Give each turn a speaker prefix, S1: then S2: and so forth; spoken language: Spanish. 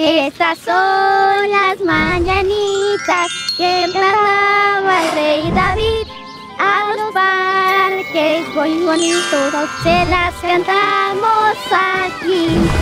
S1: Estas son las mañanitas que cantaba el rey David. A los parques muy bonitos se las cantamos aquí.